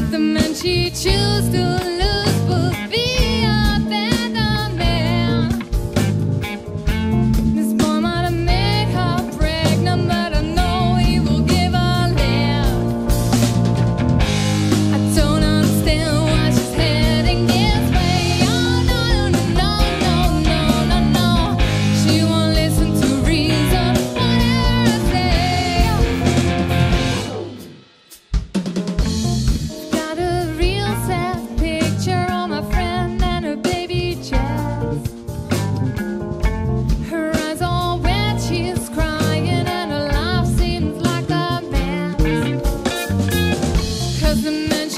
but the man she chose to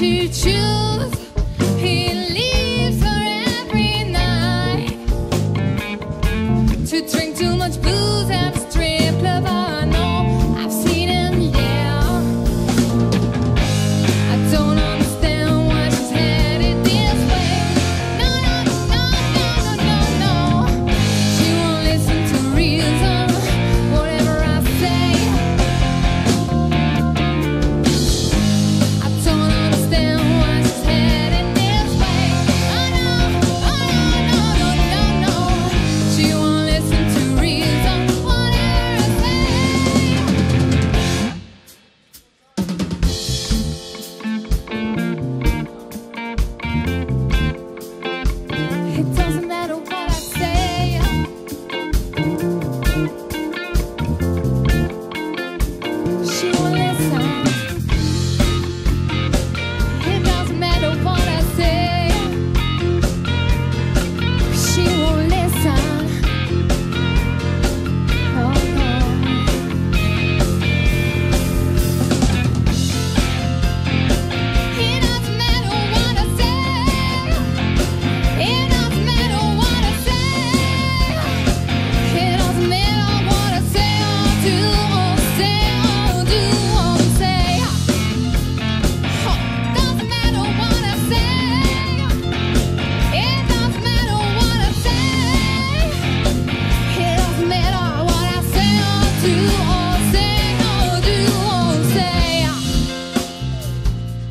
to choose.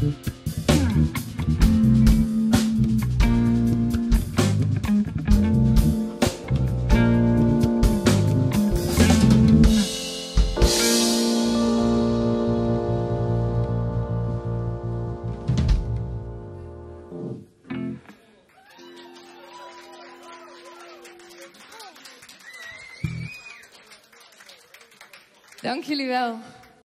Thank you, wel.